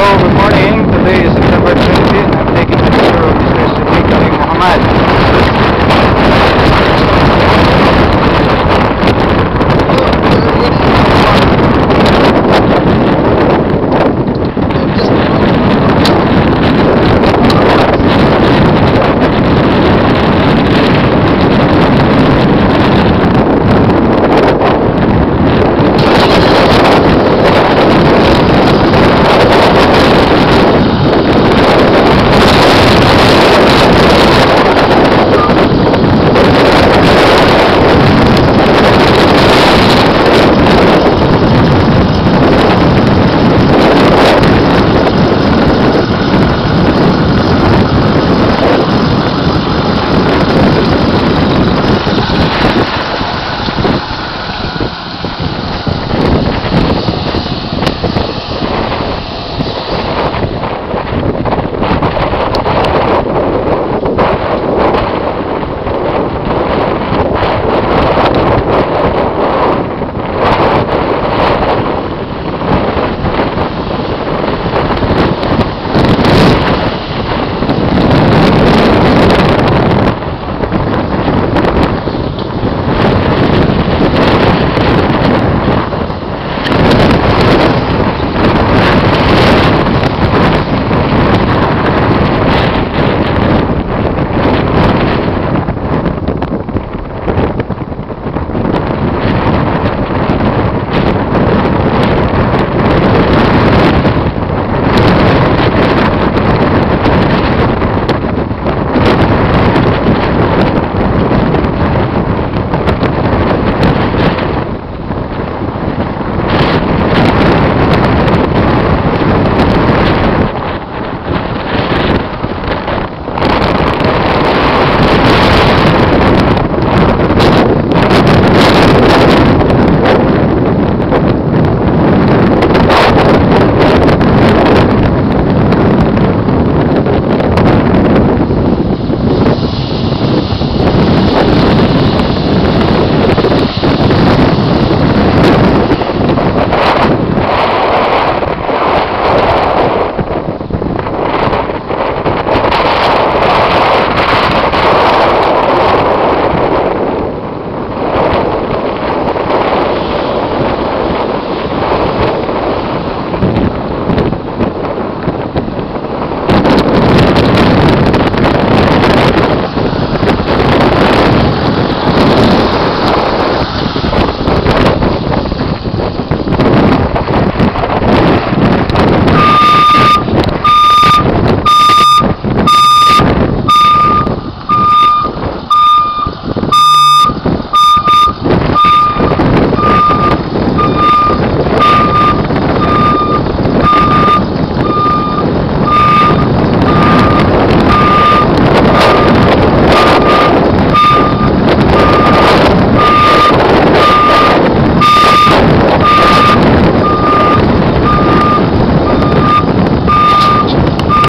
Hello, good morning. Today is September 20th. I'm taking a picture of Mr. Sadiq Ali Muhammad.